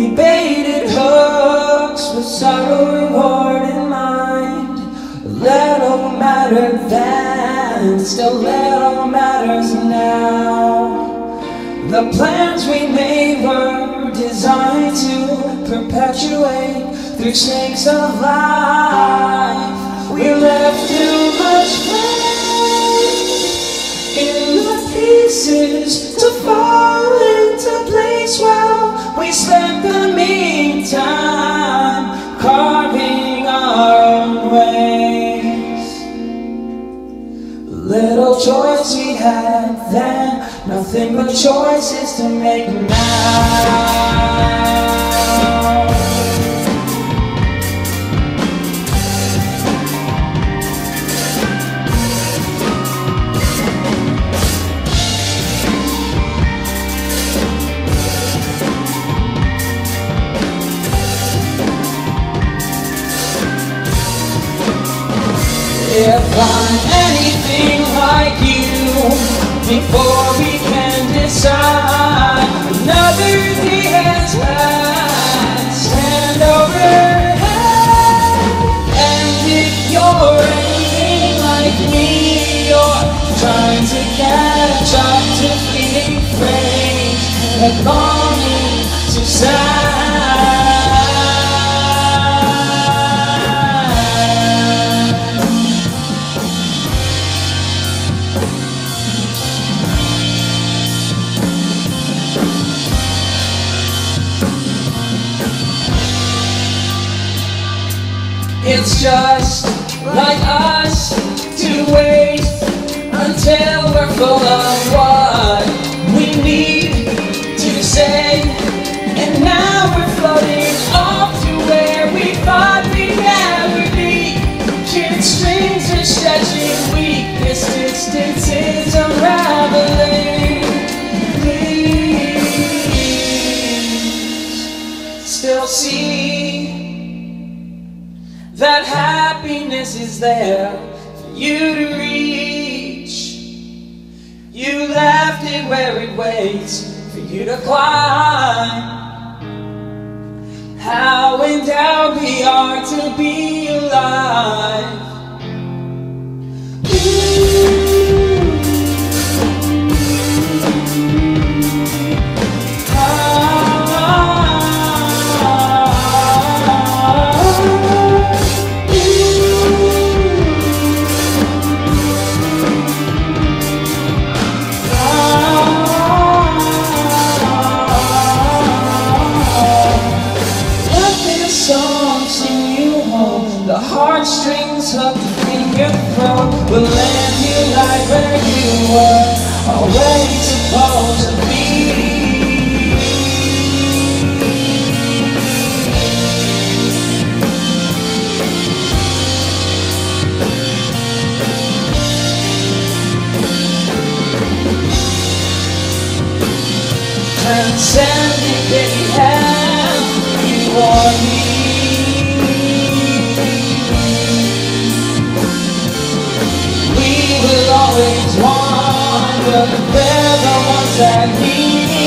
We baited hooks with sorrow reward in mind. Little mattered then, still little matters now. The plans we made were designed to perpetuate through snakes of life. Choice we had then, nothing but choices to make now. I'm anything like you Before we can decide. Another day has passed. Hand over hand And if you're anything like me You're trying to catch up to fleeting frames It's just like us to wait until we're full of that happiness is there for you to reach. You left it where it waits for you to climb. How endowed we are to be alive. The heartstrings hooked in your throat will land you right where you were, already supposed to be. Transcending you have, you are me. the better ones I need